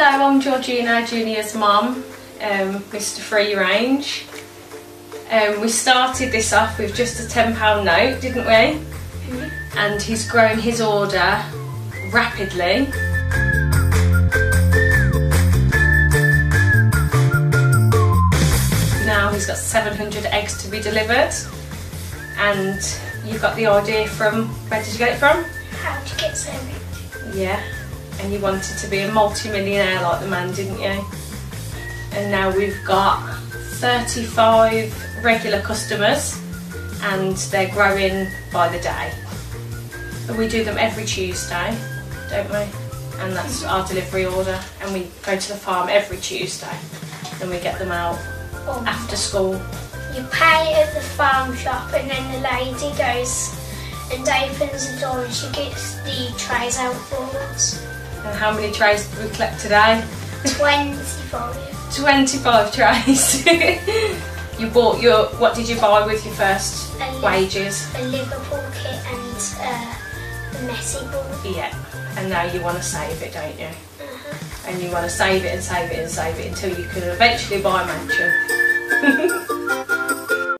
I'm Georgina Junior's mum, um, Mr Free Range. Um, we started this off with just a £10 note, didn't we? And he's grown his order rapidly. Now he's got 700 eggs to be delivered. And you've got the idea from, where did you get it from? How to get so rich. Yeah, and you wanted to be a multi-millionaire like the man, didn't you? And now we've got 35 regular customers and they're growing by the day. And we do them every Tuesday, don't we? And that's our delivery order and we go to the farm every Tuesday and we get them out Or after school. you pay at the farm shop and then the lady goes and opens the door and she gets the trays out for us. And how many trays did we collect today? 25. 25 trays. you bought your, what did you buy with your first A wages? A Liverpool kit and uh, a messy ball. Yeah, and now you want to save it, don't you? And you want to save it and save it and save it until you can eventually buy a mansion.